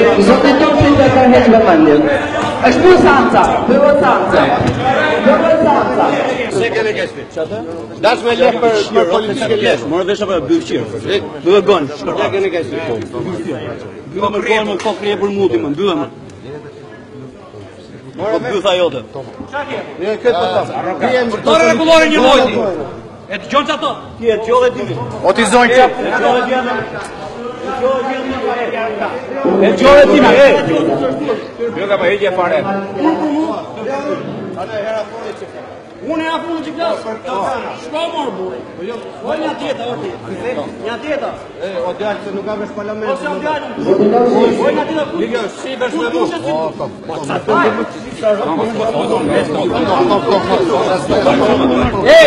Zotë do të të të hendë më një është për samca Dhe për samca Dhe për samca Se kene kështi Qatë? Dash me lehë për politike lehë Morë dhe shë për qirë Dhe gënë Shë kene kështi Dhe dhe dhe dhe dhe dhe dhe dhe dhe dhe Po ju tha Çfarë? Ne këtë po ta. Torë një lojë. E dëgjoj ato. Ti e dëgjove ti. O ti zonjë. e dëgjove. Ti e dëgjove. E gjore ti me. Jo ka pa e gje fare. Unë e a funë që klasë? Për të Shko morë bujë. Po një tjeta, o Një tjeta. E, o djallë, se nuk ka vesh parlament. O se o djallë. një si të të të të të